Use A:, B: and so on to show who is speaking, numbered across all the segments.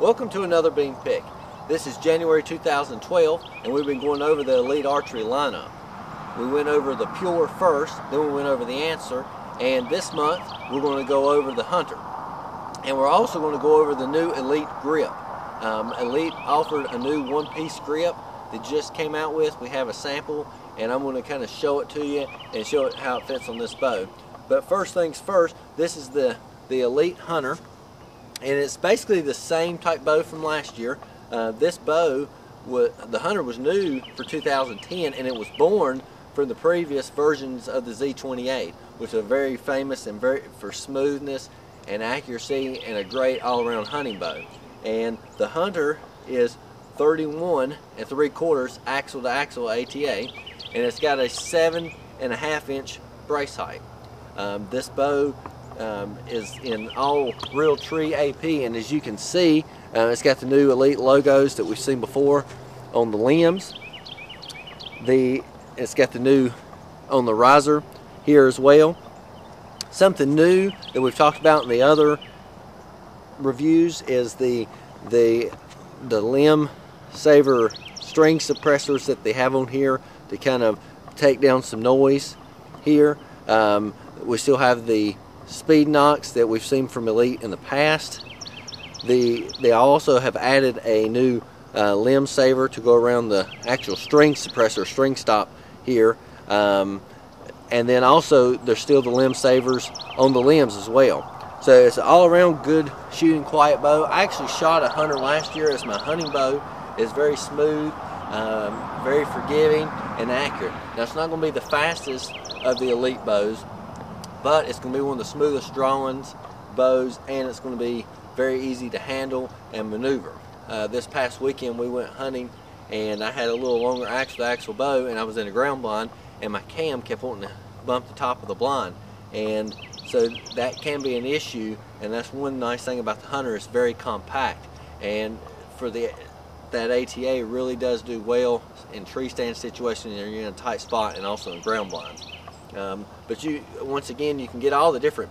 A: Welcome to another Bean Pick. This is January 2012 and we've been going over the Elite Archery lineup. We went over the Pure first, then we went over the Answer, and this month we're going to go over the Hunter. And we're also going to go over the new Elite Grip. Um, Elite offered a new one-piece grip that just came out with. We have a sample and I'm going to kind of show it to you and show it how it fits on this bow. But first things first, this is the, the Elite Hunter and it's basically the same type bow from last year. Uh, this bow, was, the Hunter was new for 2010 and it was born from the previous versions of the Z28, which are very famous and very for smoothness and accuracy and a great all-around hunting bow. And the Hunter is 31 and 3 quarters axle to axle ATA and it's got a seven and a half inch brace height. Um, this bow um, is in all Realtree AP and as you can see uh, it's got the new Elite logos that we've seen before on the limbs. The It's got the new on the riser here as well. Something new that we've talked about in the other reviews is the the the limb saver string suppressors that they have on here to kind of take down some noise here. Um, we still have the speed nocks that we've seen from Elite in the past. The, they also have added a new uh, LimbSaver to go around the actual string suppressor, string stop here. Um, and then also there's still the LimbSavers on the limbs as well. So it's all around good shooting quiet bow. I actually shot a hunter last year as my hunting bow. It's very smooth, um, very forgiving and accurate. Now it's not going to be the fastest of the elite bows, but it's going to be one of the smoothest drawings bows and it's going to be very easy to handle and maneuver. Uh, this past weekend we went hunting and I had a little longer axle to axle bow and I was in a ground blind and my cam kept wanting to bump the top of the blind and so that can be an issue and that's one nice thing about the Hunter it's very compact and for the that ATA really does do well in tree stand situations and you're in a tight spot and also in ground blinds. Um, but you, once again, you can get all the different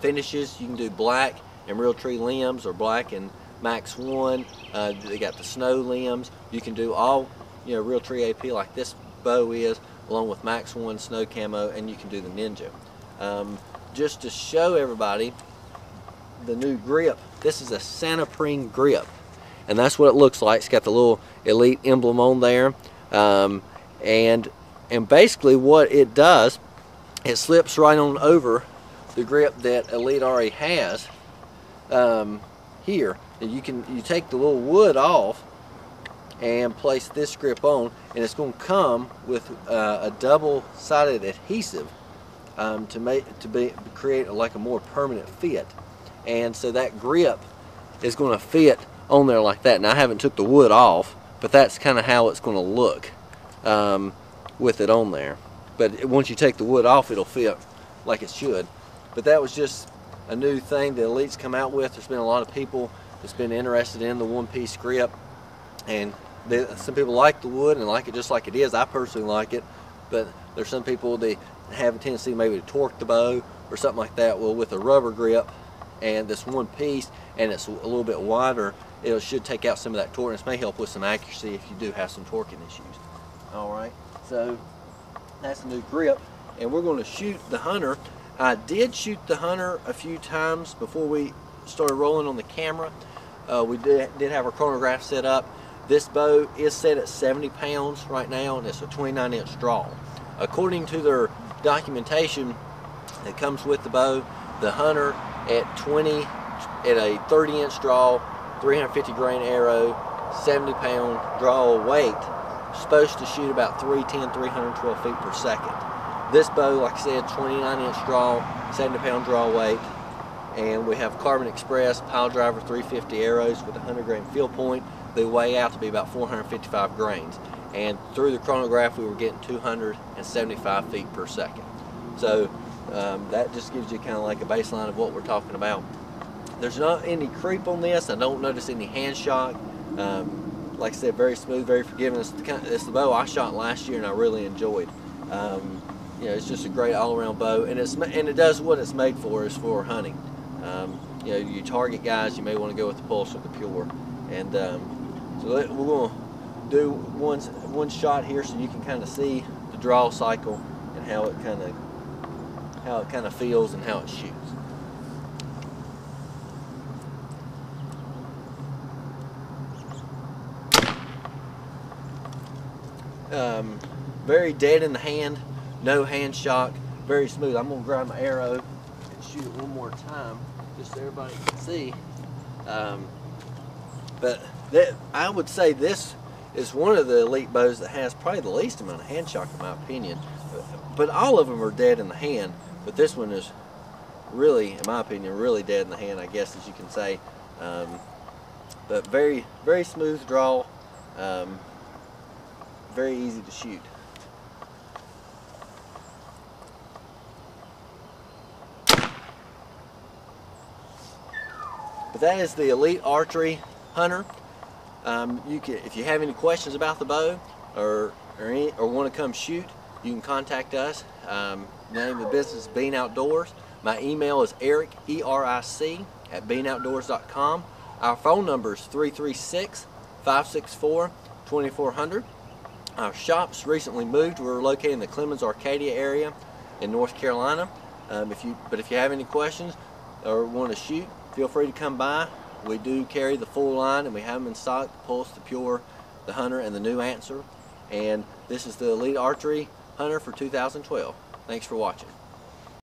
A: finishes. You can do black and Realtree limbs or black and Max 1. Uh, they got the snow limbs. You can do all, you know, Realtree AP like this bow is, along with Max 1 snow camo, and you can do the Ninja. Um, just to show everybody the new grip, this is a Santoprene grip. And that's what it looks like. It's got the little Elite emblem on there. Um, and and basically what it does, it slips right on over the grip that Elite already has um, here. And you can you take the little wood off and place this grip on and it's going to come with uh, a double-sided adhesive um, to make to be create like a more permanent fit. And so that grip is going to fit on there like that. Now I haven't took the wood off but that's kind of how it's going to look. Um, with it on there. But once you take the wood off, it'll fit like it should. But that was just a new thing the Elite's come out with. There's been a lot of people that's been interested in the one-piece grip. And they, some people like the wood and like it just like it is. I personally like it. But there's some people that have a tendency maybe to torque the bow or something like that. Well, with a rubber grip and this one piece and it's a little bit wider, it should take out some of that torque. And this may help with some accuracy if you do have some torquing issues. All right. So that's a new grip and we're going to shoot the hunter. I did shoot the hunter a few times before we started rolling on the camera. Uh, we did, did have our chronograph set up. This bow is set at 70 pounds right now and it's a 29 inch draw. According to their documentation that comes with the bow, the hunter at 20 at a 30 inch draw, 350 grain arrow, 70 pound draw weight supposed to shoot about 310, 312 feet per second. This bow, like I said, 29 inch draw, 70 pound draw weight, and we have Carbon Express Piledriver 350 arrows with a 100 grain field point. They weigh out to be about 455 grains. And through the chronograph, we were getting 275 feet per second. So um, that just gives you kind of like a baseline of what we're talking about. There's not any creep on this. I don't notice any hand shock. Um, like I said, very smooth, very forgiving. It's the, kind of, it's the bow I shot last year and I really enjoyed. Um, you know, it's just a great all-around bow, and it's and it does what it's made for, is for hunting. Um, you know, you target guys, you may want to go with the Pulse or the Pure. And um, so let, we're going to do one, one shot here so you can kind of see the draw cycle and how it kind of how it kind of feels and how it shoots. Um, very dead in the hand, no hand shock, very smooth. I'm gonna grab my arrow and shoot it one more time just so everybody can see. Um, but that, I would say this is one of the elite bows that has probably the least amount of hand shock in my opinion. But all of them are dead in the hand, but this one is really, in my opinion, really dead in the hand, I guess as you can say. Um, but very, very smooth draw, um, very easy to shoot. But that is the Elite Archery Hunter. Um, you can, if you have any questions about the bow or or, any, or want to come shoot, you can contact us. Um, name of the business is Bean Outdoors. My email is eric, E-R-I-C, at beanoutdoors.com. Our phone number is 336-564-2400. Our shop's recently moved. We're located in the Clemmons Arcadia area in North Carolina. Um, if you, but if you have any questions or want to shoot, feel free to come by. We do carry the full line and we have them in stock, the Pulse, the Pure, the Hunter, and the new Answer. And this is the Elite Archery Hunter for 2012. Thanks for watching.